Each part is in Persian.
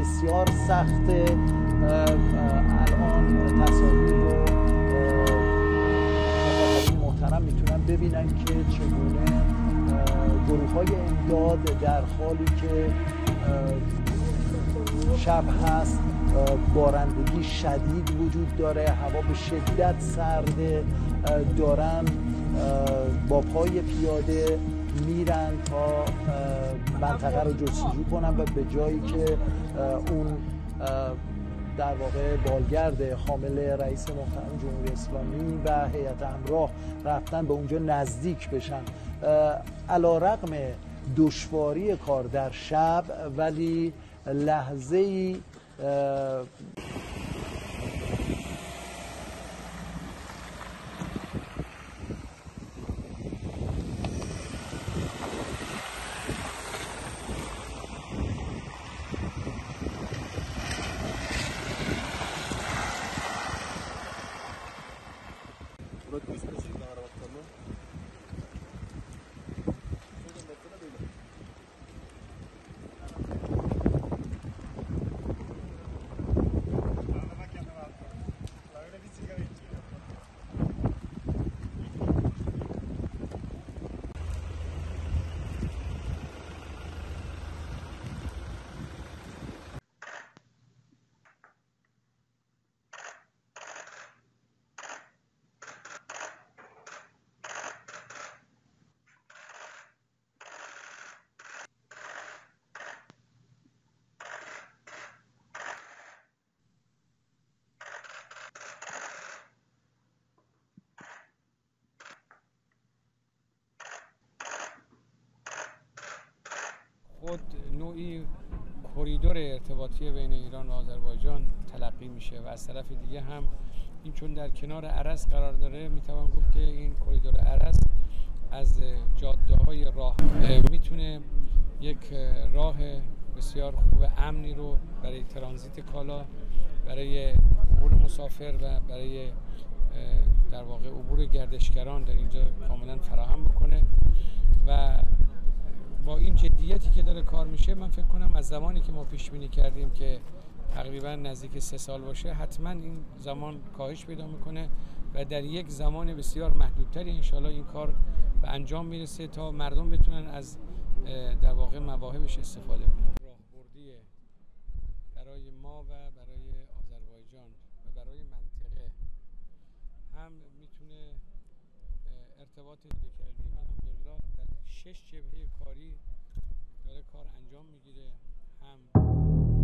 بسیار سخته. الان تصاویر رو محترم می‌تونن ببینن که چگونه گروه های امداد در حالی که شب هست بارندگی شدید وجود داره هوا به شدت سرده دارن با پای پیاده میرن تا منطقه رو جستجو کنن و به جایی که اون در واقع بالگرد حامل رئیس محترم جمهوری اسلامی و هیئت همراه رفتن به اونجا نزدیک بشن. علا رقم دشواری کار در شب ولی لحظه ای خود کریدور ارتباطی بین ایران و آذربایجان تلقی میشه و از طرف دیگه هم این چون در کنار عرس قرار داره می‌توان گفت که این کریدور عرس از جاده های راه می‌تونه یک راه بسیار خوب امنی رو برای ترانزیت کالا برای عبور مسافر و برای در واقع عبور گردشگران در اینجا کاملا فراهم بکنه و جدیتی که داره کار میشه من فکر کنم از زمانی که ما پیش بینی کردیم که تقریبا نزدیک سه سال باشه حتما این زمان کاهش پیدا می‌کنه و در یک زمان بسیار محدودتری انشالله این کار به انجام می‌رسه تا مردم بتونن از در واقع مواهبش استفاده کنن. راهبردی برای ما و برای آذربایجان و برای منطقه هم می‌تونه ارتباط کردیم الحمدلله در شش جبهه کاری داره کار انجام می‌گیره. هم.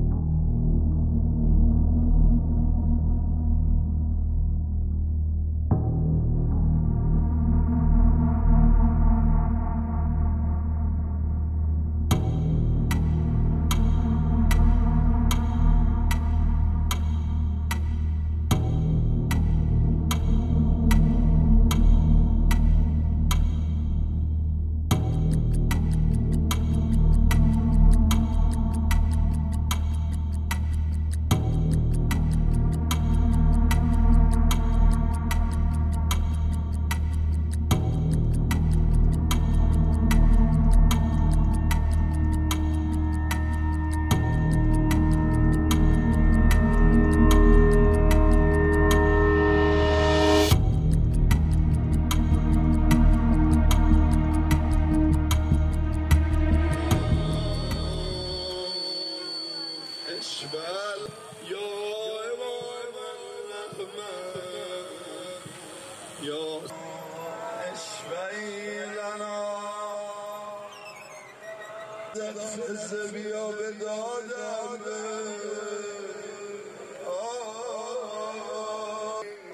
بیا به دادم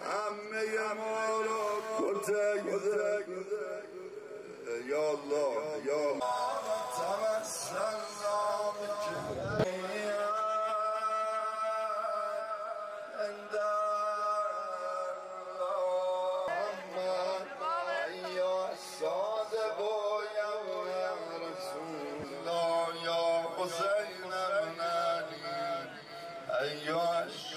همه ما را کتک یا یا الله Adiós.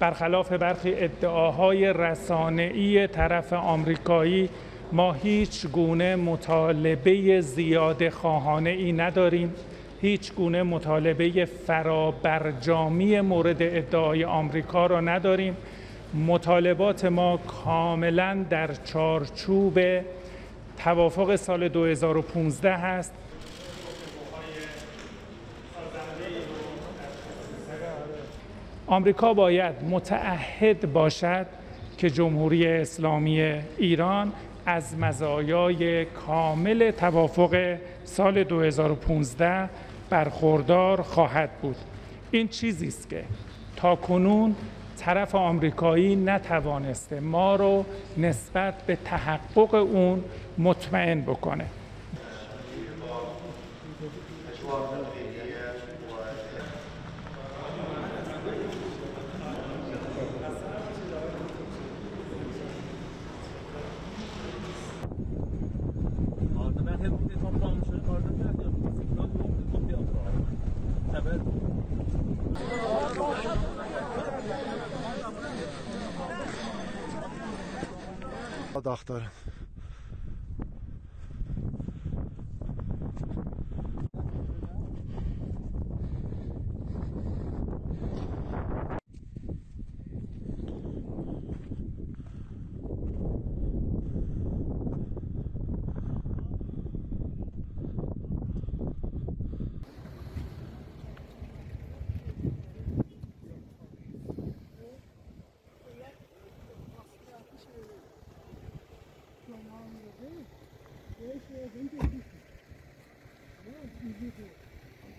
برخلاف برخی ادعاهای رسانه‌ای طرف آمریکایی ما هیچ گونه مطالبه زیاد خواهانه ای نداریم. هیچ گونه مطالبه فرابرجامی مورد ادعای آمریکا را نداریم. مطالبات ما کاملا در چارچوب توافق سال 2015 هست. آمریکا باید متعهد باشد که جمهوری اسلامی ایران از مزایای کامل توافق سال 2015 برخوردار خواهد بود. این چیزی است که تا کنون طرف آمریکایی نتوانسته ما رو نسبت به تحقق اون مطمئن بکنه. Dag daar.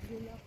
داخترم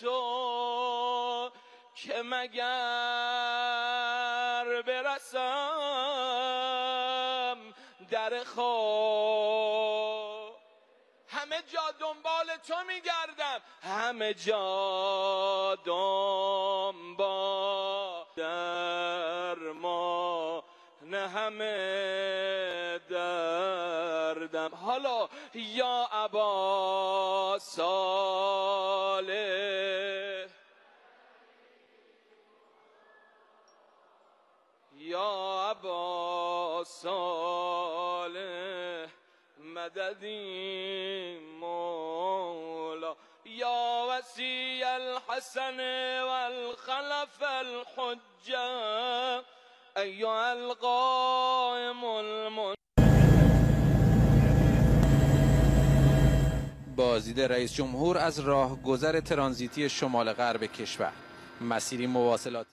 تو که مگر برسم در خواب؟ همه جا دنبال تو میگردم. همه جا دنبال در ما نه همه دردم. حالا یا عبا مددی مولا یا وسیع الحسن والخلف الحجه أيها القائم المن بازدید رئیس جمهور از راهگذر ترانزیتی شمال غرب کشور. مسیری مواصلاتی.